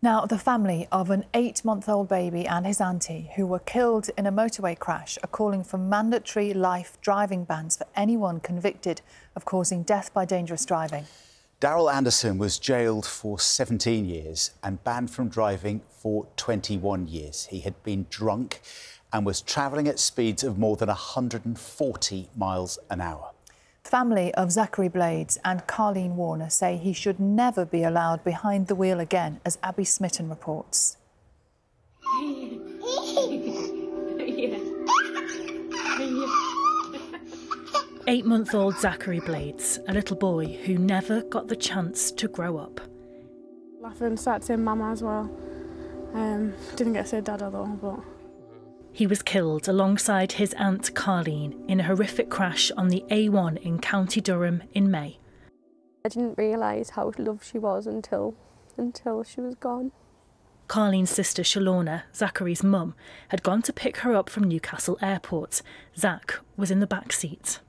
Now, the family of an eight month old baby and his auntie who were killed in a motorway crash are calling for mandatory life driving bans for anyone convicted of causing death by dangerous driving. Daryl Anderson was jailed for 17 years and banned from driving for 21 years. He had been drunk and was travelling at speeds of more than 140 miles an hour. The family of Zackary Blades and Carleen Warner say he should never be allowed behind the wheel again, as Abby Smitten reports. Eight month old Zackary Blades, a little boy who never got the chance to grow up. Laughing, started saying mama as well. Um, didn't get to say dada though, but He was killed alongside his aunt Carleen in a horrific crash on the A1 in County Durham in May. I didn't realise how loved she was until until she was gone. Carleen's sister Shalorna, Zackary's mum, had gone to pick her up from Newcastle Airport. Zach was in the back seat.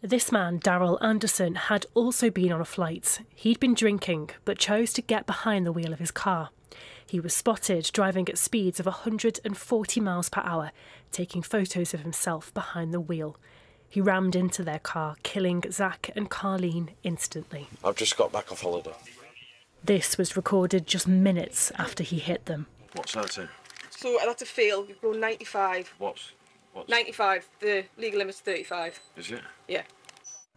This man, Daryl Anderson, had also been on a flight. He'd been drinking, but chose to get behind the wheel of his car. He was spotted driving at speeds of 140 miles per hour, taking photos of himself behind the wheel. He rammed into their car, killing Zach and Carleen instantly. I've just got back off holiday. This was recorded just minutes after he hit them. What's that in? So I'd have to fail. You go 95. What's what's 95. The legal limit's 35. is it? Yeah.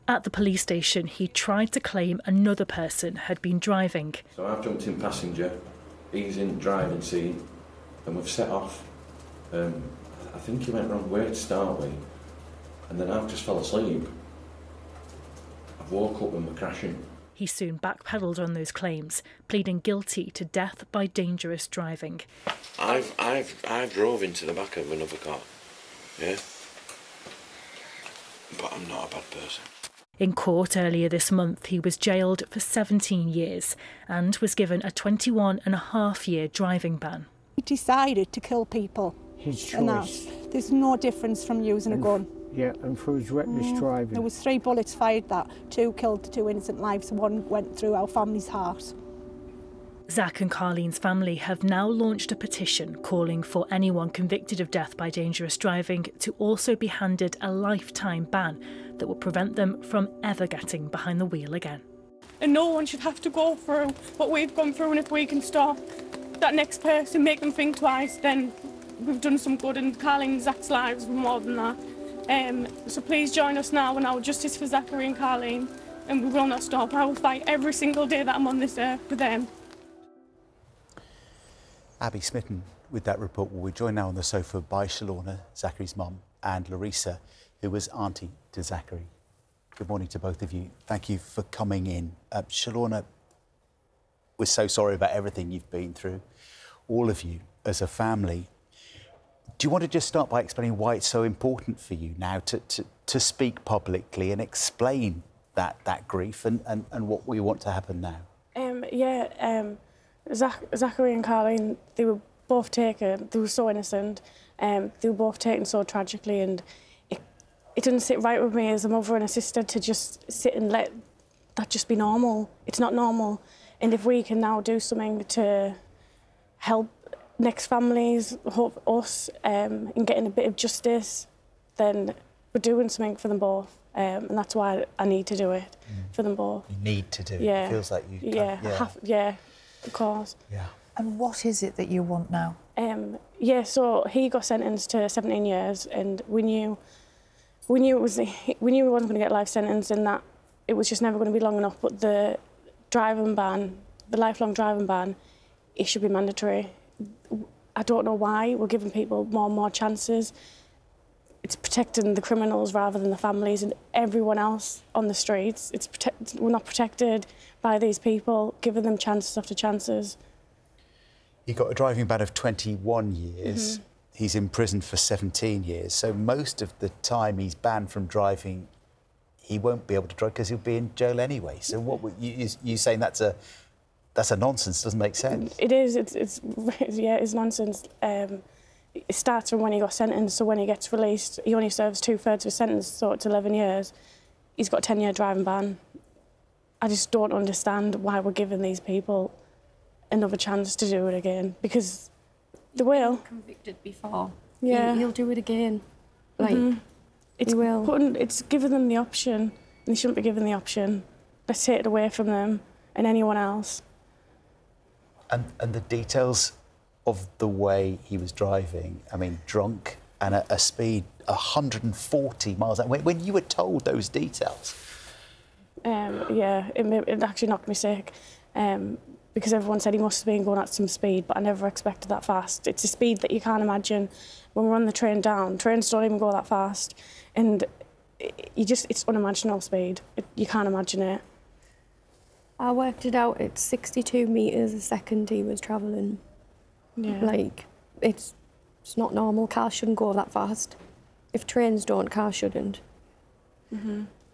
At the police station, he tried to claim another person had been driving. So I've jumped in passenger, he's in driving seat, and we've set off. Um, I think he went wrong way to start with, and then I've just fell asleep. I've woke up and we're crashing. He soon backpedaled on those claims, pleading guilty to death by dangerous driving. I've I've I drove into the back of another car. Yeah. But I'm not a bad person. In court earlier this month, he was jailed for 17 years and was given a 21 and a half year driving ban. He decided to kill people. His And choice. that's, there's no difference from using a gun. Yeah, and for his reckless Mm. driving. There was three bullets fired that two killed two innocent lives. One went through our family's heart. Zach and Carleen's family have now launched a petition calling for anyone convicted of death by dangerous driving to also be handed a lifetime ban that will prevent them from ever getting behind the wheel again. and no one should have to go through what we've gone through. And if we can stop that next person, make them think twice, then we've done some good. And Carleen and Zach's lives were more than that. Um, so please join us now in our justice for Zackary and Carleen, and we will not stop. I will fight every single day that I'm on this earth for them. Abby Smitten with that report. We're joined now on the sofa by Shalorna, Zackary's mum, and Lareesa, who was auntie to Zackary. Good morning to both of you. Thank you for coming in. Uh, Shalorna, we're so sorry about everything you've been through, all of you as a family. Do you want to just start by explaining why it's so important for you now to, to, to speak publicly and explain that, that grief and, and, and what we want to happen now? Um, yeah, um, Zach, Zachary and Carleen, they were both taken, they were so innocent, um, they were both taken so tragically, and it, it didn't sit right with me as a mother and a sister to just sit and let that just be normal. It's not normal. And if we can now do something to help next families, help us, um, in getting a bit of justice, then we're doing something for them both. Um, and that's why I need to do it for them both. You need to do. Yeah. It feels like you. Yeah, I have, yeah, of course. Yeah. And what is it that you want now? Um, yeah, so he got sentenced to 17 years, and we knew, we knew it was, we knew he wasn't going to get life sentence, and that it was just never going to be long enough. But the driving ban, the lifelong driving ban, it should be mandatory. I don't know why we're giving people more and more chances. It's protecting the criminals rather than the families and everyone else on the streets. It's protect- we're not protected by these people, giving them chances after chances. He got a driving ban of 21 years. He's in prison for 17 years. So most of the time he's banned from driving, he won't be able to drive because he'll be in jail anyway. So what you, you, you saying that's a that's a nonsense? Doesn't make sense. It is. It's, it's yeah. It's nonsense. Um, it starts from when he got sentenced. So when he gets released, he only serves two thirds of his sentence, so it's 11 years. He's got a 10 year driving ban. I just don't understand why we're giving these people another chance to do it again because they will. Convicted before. Yeah. He, he'll do it again. Like, Mhm. It's he will. putting, it's giving them the option, and they shouldn't be given the option. Let's take it away from them and anyone else. And, and the details of the way he was driving, I mean, drunk and at a speed 140 miles an hour. When, when you were told those details, Um, yeah, it, ma- it actually knocked me sick um, because everyone said he must have been going at some speed, but I never expected that fast. It's a speed that you can't imagine when we're on the train down. Trains don't even go that fast, and it, you just it's unimaginable speed. It, you can't imagine it. I worked it out. It's 62 metres a second he was travelling. Yeah. Like, it's, it's not normal. Cars shouldn't go that fast. If trains don't, cars shouldn't.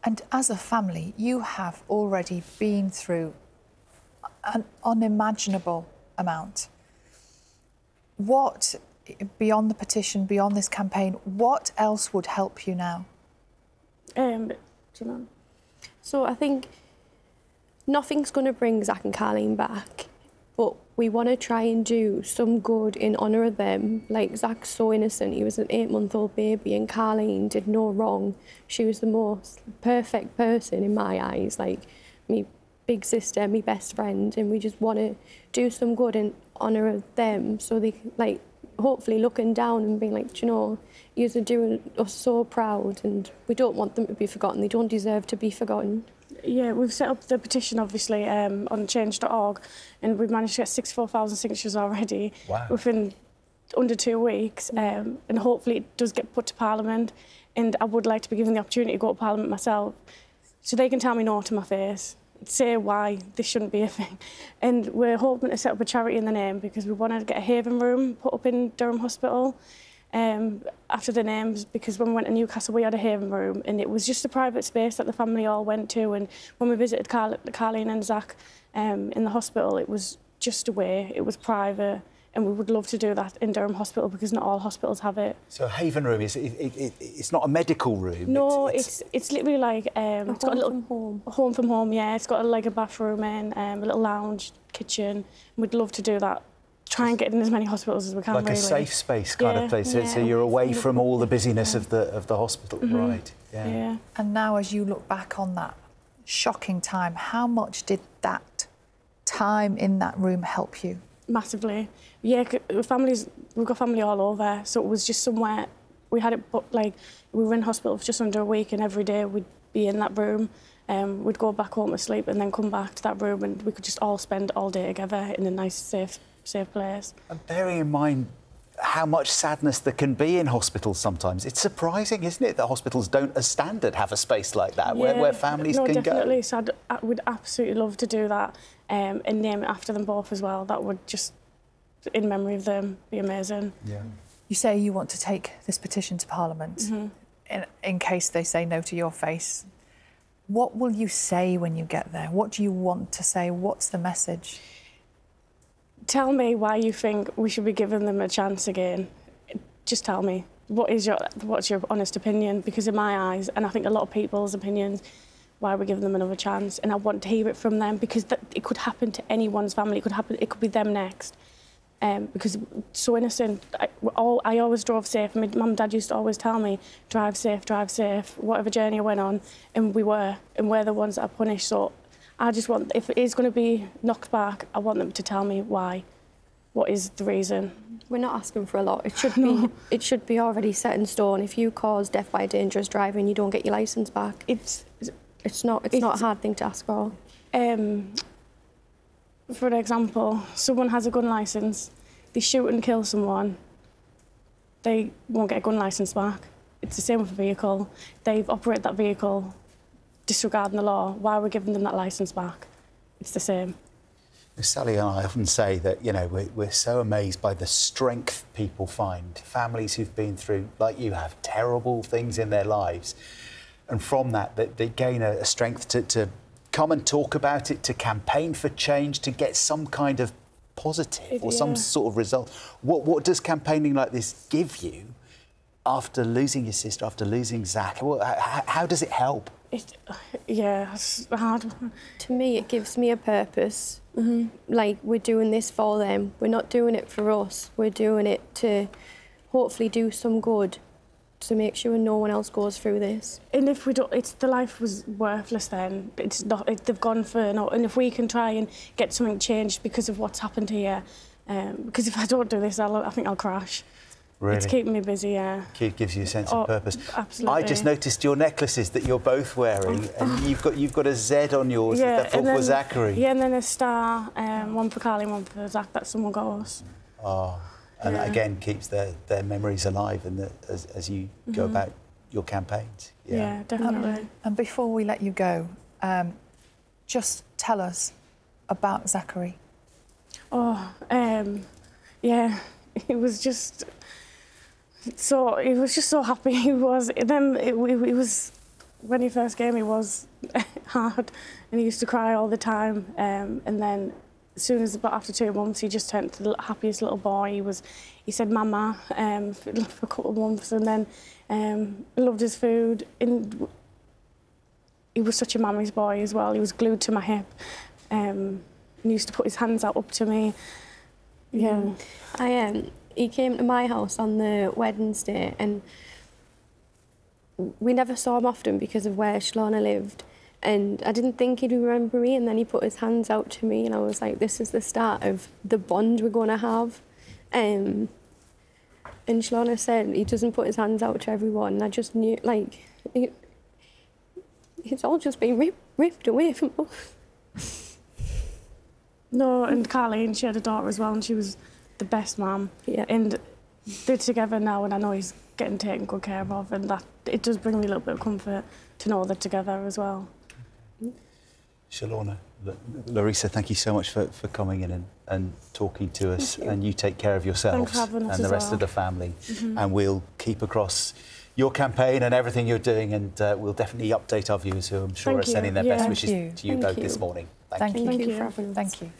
And as a family, you have already been through an unimaginable amount. What, beyond the petition, beyond this campaign, what else would help you now? Um, do you know? So I think nothing's going to bring Zach and Carleen back, but we want to try and do some good in honour of them. Like Zach's so innocent; he was an eight-month-old baby, and Carleen did no wrong. She was the most perfect person in my eyes. Like me big sister, my best friend, and we just want to do some good in honour of them, so they like hopefully looking down and being like, "Do you know, you're doing us so proud, and we don't want them to be forgotten. They don't deserve to be forgotten. Yeah, we've set up the petition obviously um, on change.org, and we've managed to get 64,000 signatures already Wow. within under two weeks, um, and hopefully it does get put to Parliament. And I would like to be given the opportunity to go to Parliament myself, so they can tell me no to my face, say why this shouldn't be a thing. And we're hoping to set up a charity in the name because we want to get a haven room put up in Durham Hospital um, after the names because when we went to Newcastle we had a haven room and it was just a private space that the family all went to and when we visited Carl- Carleen and Zach um, in the hospital it was just a way, it was private and we would love to do that in Durham Hospital because not all hospitals have it. so a Haven room is it, it, it, it's not a medical room. No, it's it's, literally like um, A it's got a home little from home. home from home. Yeah, it's got a, like a bathroom in, um, a little lounge, kitchen. We'd love to do that. Try and get in as many hospitals as we can. like really. a safe space kind Yeah, of place. So, so you're away from all the busyness of the of the hospital, right? Yeah. Yeah. And now, as you look back on that shocking time, how much did that time in that room help you? massively. Yeah, c- families we've got family all over, so it was just somewhere we had it. But like we were in hospital for just under a week, and every day we'd be in that room. Um, we'd go back home to sleep and then come back to that room, and we could just all spend all day together in a nice, safe, safe place. And bearing in mind how much sadness there can be in hospitals sometimes, it's surprising, isn't it, that hospitals don't, as standard, have a space like that where, Yeah, where families no, can definitely. go. So I'd, I would absolutely love to do that um, and name it after them both as well. That would just, in memory of them, be amazing. Yeah. You say you want to take this petition to Parliament Mm-hmm. in, in case they say no to your face. What will you say when you get there? What do you want to say? What's the message? Tell me why you think we should be giving them a chance again. Just tell me what is your what's your honest opinion? Because in my eyes, and I think a lot of people's opinions, why are we're giving them another chance, and I want to hear it from them because that, it could happen to anyone's family. It could happen. It could be them next. Um, because so innocent. I, all, I always drove safe. My mum and dad used to always tell me, drive safe, drive safe, whatever journey I went on. And we were. And we're the ones that are punished. So I just want, if it is going to be knocked back, I want them to tell me why. What is the reason? We're not asking for a lot. It should be it should be already set in stone. If you cause death by dangerous driving, you don't get your license back. It's, It's not it's, not a hard thing to ask for. um, for example, someone has a gun license, they shoot and kill someone, they won't get a gun license back. It's the same with a vehicle. They've operated that vehicle disregarding the law. Why are we giving them that license back? It's the same. Sally and I often say that, you know, we're, we're so amazed by the strength people find. Families who've been through, like you have, terrible things in their lives. And from that, they, they gain a, a strength to, to come and talk about it, to campaign for change, to get some kind of positive or some sort of result. What, what does campaigning like this give you after losing your sister, after losing Zach? How, how does it help? It, yeah, it's a hard. One. To me, it gives me a purpose Mm-hmm. Like we're doing this for them. We're not doing it for us. We're doing it to hopefully do some good to make sure no one else goes through this. And if we don't, it's the life was worthless. Then it's not. It, they've gone for no. And if we can try and get something changed because of what's happened here, um, because if I don't do this, I'll, I think I'll crash. Really? It's keeping me busy. Yeah. It gives you a sense Oh, of purpose. absolutely. I just noticed your necklaces that you're both wearing, and you've got you've got a Z on yours. Yeah, that for, and then- for Zackary. Yeah, and then a star, um, one for Carly, one for Zach. That someone got us. Oh, and that again keeps their, their memories alive, and the, as, as you go Mhm. about your campaigns. Yeah, definitely. And before we let you go, um, just tell us about Zackary. Oh, um, yeah, it was just so he was just so happy. He was then it, it, it was when he first came. He was hard, and he used to cry all the time. Um, and then as soon as about after two months, he just turned to the happiest little boy. He was, he said "mama" um, for, for a couple of months, and then um, loved his food. And he was such a mammy's boy as well. He was glued to my hip. Um, and he used to put his hands out up to me. Yeah. I um, he came to my house on the Wednesday and we never saw him often because of where Shalorna lived. And I didn't think he'd remember me and then he put his hands out to me and I was like, this is the start of the bond we're going to have. Um, and Shalorna said he doesn't put his hands out to everyone. And I just knew, like, it, it's all just been rip, ripped away from us. No, and Carleen, she had a daughter as well, and she was the best mum. Yeah. And they're together now, and I know he's getting taken good care of, and that it does bring me a little bit of comfort to know they're together as well. Shalorna, L- Lareesa, thank you so much for, for coming in and, and talking to us. You. And you take care of yourselves Thanks for having us and the rest well. of the family. Mhm. And we'll keep across your campaign and everything you're doing, and uh, we'll definitely update our viewers who I'm sure Thank are sending their you. best Yeah. wishes you. to you Thank both you. this morning. Thank, Thank you. you. Thank Thank you you. for having us. Thank you.